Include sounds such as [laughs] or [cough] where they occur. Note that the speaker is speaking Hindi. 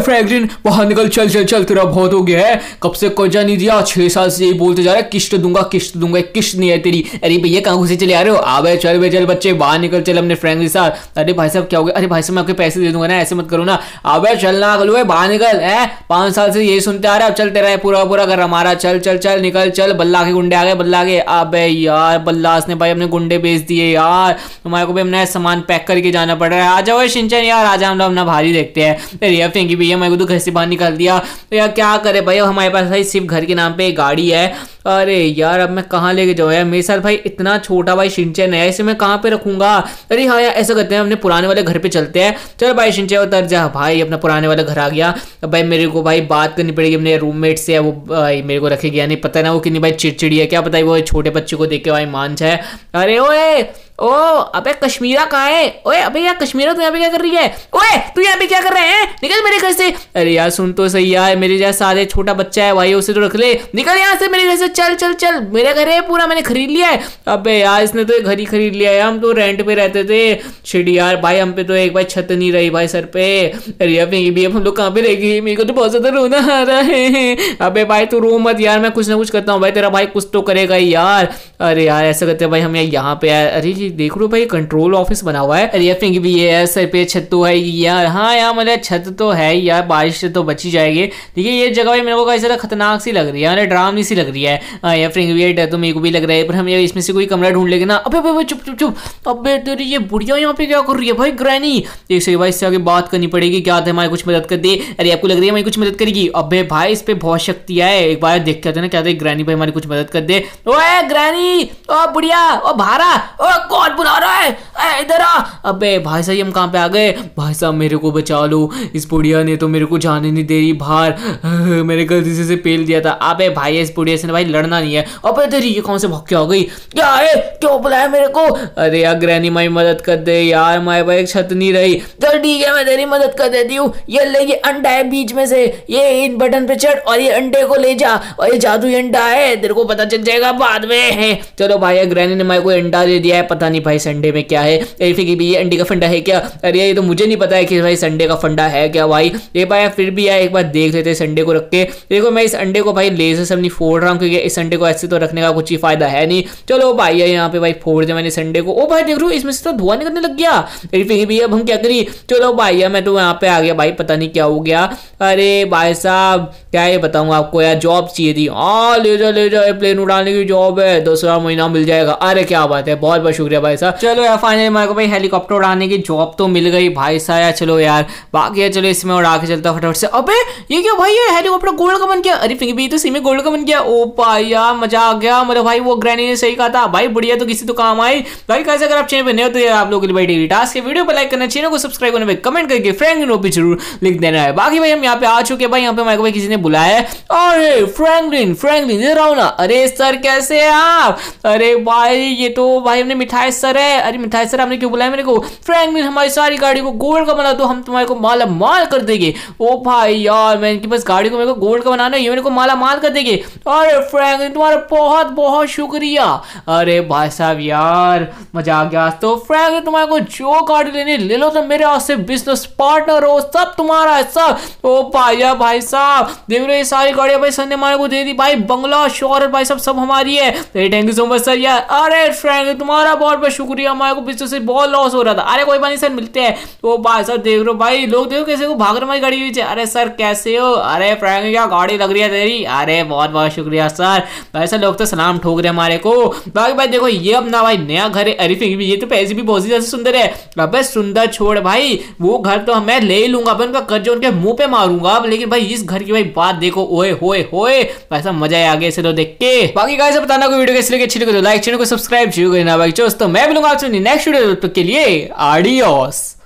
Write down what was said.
फ्रैंकलिन बाहर निकल, चल चल चल, तेरा बहुत हो गया है। कब से कोजा नहीं दिया? छह साल से यही बोलते जा रहा है, किश्त दूँगा किश्त दूँगा, किश्त नहीं है तेरी। अरे भैया, कहाँ घुसे चले आ रहे हो? आवे चल बे चल बच्चे, बाहर निकल, चल अपने फ्रेंड के साथ। अरे भाई साहब, क्या हो गया? अरे भाई साहब, मैं आपके पैसे दे दूँगा ना, ऐसे मत करो ना। आवे चलना कल बाहर निकल, है? पाँच साल से यही सुनते आ रहे अब चल तेरा पूरा पूरा कर हमारा। चल चल चल, निकल, चल, बल्ला के गुंडे आ गए, बल्ला के। अबे यार, बल्लास ने भाई अपने गुंडे बेच दिए, यार। तुम्हारे को भी अपना सामान पैक करके जाना पड़ रहा है। आ जाओ सिंचन यार, आ जाओ, हम लोग अपना भारी देखते हैं। रिया फेंकी भैया मेरे को तो घर से बाहर निकाल दिया। तो यार क्या करे भाई हमारे पास भाई सिर्फ़ घर के नाम पर गाड़ी है। अरे यार, अब मैं कहाँ लेके जाऊँ? यार मेरे साथ भाई इतना छोटा भाई सिंचन है इसे मैं कहाँ पे रखूँगा? अरे हाँ यार, ऐसा करते हैं, अपने पुराने वाले घर पे चलते हैं। चल भाई सिंचन उतर जा। भाई, अपना पुराने वाला घर आ गया। अब भाई मेरे को भाई बात करनी पड़ेगी, अपने रूममेट से। वो भाई मेरे को रखेगी नहीं, पता ना वो कितनी भाई चिड़चिड़ी है। क्या पता है वो छोटे बच्चे को देख के भाई मान जाए अरे ओए, ओ, अबे कश्मीरा कहाँ है? ओए, अबे यार कश्मीरा, तू यहाँ पे क्या कर रही है? ओए, तू यहाँ पे क्या कर रहे हैं? निकल मेरे घर से। अरे यार, सुन तो सही यार, मेरे जैसा सारे छोटा बच्चा है, भाई, उसे तो रख ले। निकल यहाँ से मेरे घर से चल चल चल, मेरा घर है पूरा, मैंने खरीद लिया है। अबे यार, इसने तो घर ही खरीद लिया है। हम तो रेंट पे रहते थे। शिडी यार, भाई, हम पे तो एक भाई छत नहीं रही भाई, सर पे। अरे यार भी, अब हम लोग कहाँ पे रहेगी मेरे को तो बहुत ज़्यादा रोना आ रहा है। अबे भाई, तू रो मत यार, मैं कुछ ना कुछ करता हूँ। भाई, तेरा भाई कुछ तो करेगा यार। अरे यार, ऐसा करते भाई, हम यार यहाँ पे अरे, ये देख लो भाई कंट्रोल ऑफ़िस बना हुआ है। अरे फिंग भी ये है, सर पे छत तो है यार। हाँ यार मतलब छत तो है यार, बारिश से तो बची जाएगी। देखिए, ये जगह भाई मेरे को कैसे खतरनाक सी लग रही है ड्रामनी सी लग रही है। हाँ यार फ्रेंक भी डर तो मेरे को भी लग रहा है, पर हम यार इसमें से कोई कमरा ढूंढ लेंगे ना। अबे अबे चुप चुप चुप। अबे, तेरी ये बुढ़िया यहाँ पे क्या कर रही है भाई, ग्रैनी? एक से भाई, इससे आगे बात करनी पड़ेगी, क्या था, हमारी कुछ मदद कर दे। अरे, आपको लग रही है हमारी कुछ मदद करेगी? अबे भाई, इस पे बहुत शक्ति है। एक बार देख के ना, क्या था, ग्रैनी भाई हमारी कुछ मदद कर दे। ओए, ग्रैनी! ओ, बुढ़िया! ओ, भारा! ओ, कौन बुला रहा है? इधर आ। अबे, भाई साहब, हम कहाँ पे आ गए? भाई साहब, मेरे को बचा लो। इस बुढ़िया ने तो मेरे को जाने नहीं दे रही, बाहर। [laughs] मेरे गलती से पेल दिया था। अबे भाई, इस बुढ़िया से भाई लड़ना नहीं है। अबे तेरी ये कौन से भक्के आ गई? क्या है? क्यों बुलाया मेरे को? अरे यार ग्रैनी माई मदद कर दे यार, माई भाई छत नहीं रही। चल ठीक है, मैं तेरी मदद कर देती हूँ। ये ले, ये अंडा है बीच में से। ये इन बटन पे चढ़ और ये अंडे को ले जा। और ये जादू अंडा है, तेरे को पता चल जाएगा बाद में। चलो भाई ग्रैनी ने माई को अंडा दे दिया है। पता नहीं भाई, संडे में क्या है। की भी ये अंडे का फंडा है क्या? अरे ये तो मुझे नहीं पता है कि भाई संडे का फंडा है क्या भाई। ये भाई फिर भी यार एक बार देख लेते संडे को रख के। देखो, मैं इस अंडे को भाई लेजर से अपनी फोड़ रहा हूँ, क्योंकि इस अंडे को ऐसे तो रखने का कुछ ही फ़ायदा है नहीं। चलो भाई यहाँ पे भाई फोड़ दिया मैंने संडे को। ओ भाई, देख लो, इसमें से तो धुआँ निकलने लग गया। एफी भी अब हम क्या करी? चलो भाई मैं तो यहाँ पे आ गया भाई, पता नहीं क्या हो गया। अरे भाई साहब, क्या ये बताऊँ आपको यार जॉब चाहिए थी। हाँ ले जा ले जा प्लेन उड़ाने की जॉब है। दस हज़ार महीना मिल जाएगा। अरे क्या बात है, बहुत बहुत शुक्रिया भाई साहब। चलो यार फाइनली हमारे को भाई हेलीकॉप्टर उड़ाने की जॉब तो मिल गई भाई साया चलो यार, बाकी चलो इसमें उड़ा के चलता फटाफट से। अबे, ये क्या भाई, ये हेलीकॉप्टर गोल्ड का बन गया। अरे फिंग भी तो सी में गोल्ड का बन गया। ओ भाई यार, मज़ा आ गया। मतलब भाई, वो ग्रैनी ने सही कहा था। भाई, बढ़िया तो किसी तो काम आई भाई कैसे अगर आप चैनल पर नए तो यार आप लोगों के टास्क के वीडियो पर लाइक करना, चैनल को सब्सक्राइब करने पर कमेंट करके फ्रेंड नो भी ज़रूर लिख देना है। बाकी भाई, हम यहाँ पे आ चुके हैं। भाई, यहाँ पे हमारे भाई किसी ने बुलाया है। अरे फ्रैंकलिन फ्रैंकलिन इधर आओ ना अरे, सर, कैसे आप? अरे, भाई, ये तो भाई, हमने मिठाई सर है। अरे, मिठाई सर, आपने क्यों बुलाया मेरे को? फ्रैंकलिन हमारी सारी गाड़ी को गोल्ड का बना दो। हम तुम्हारे को माला माल कर देंगे। ओ भाई यार, मैं इनकी बस गाड़ी को मेरे को गोल्ड का बनाना है। ये मेरे को माला माल कर देंगे। अरे फ्रैंकलिन तुम्हारा बहुत बहुत शुक्रिया। अरे भाई साहब यार मज़ा आ गया तो फ्रैंकलिन तुम्हारे को जो गाड़ी लेनी, ले लो तो मेरे हाथ से बिज़नेस पार्टनर हो, सब तुम्हारा है, सब। ओ भाई भाई साहब, देख रहे सारी गाड़ियाँ भाई, सर ने हमारे को दे दी। भाई, बंगला, शोहरत भाई सब सब हमारी है। Thank you so much sir यार। अरे फ्रैंक तुम्हारा बहुत बहुत शुक्रिया। हमारे को बिज़नेस से बहुत लॉस हो रहा था। अरे कोई बात नहीं, सर, मिलते हैं। तो भाई साहब, देख लो भाई, लोग देखो कैसे को भाग रहे हमारी गाड़ी पीछे। अरे सर, कैसे हो? अरे फ्रैंक क्या गाड़ी लग रही है तेरी? अरे बहुत बहुत शुक्रिया, सर। भाई सर लोग तो सलाम ठोक रहे हमारे को। बाकी भाई देखो, ये अपना भाई नया घर है अरे फिर ये तो पैसे भी बहुत ही ज़्यादा सुंदर है। अबे सुंदर छोड़ भाई, वो घर तो मैं ले ही लूँगा उनका कर्ज उनके मुँह पे मारूँगा। लेकिन भाई, इस घर की भाई बात देखो, ओए, होए होए। ऐसा मज़ा है आगे से तो देख के। बाकी गाइस बताना कोई वीडियो कैसे लगे अच्छी लगे तो लाइक चैनल को सब्सक्राइब ज़रूर करना। भाई दोस्तों, मैं मिलूँगा आपसे नेक्स्ट वीडियो के लिए। आडियोस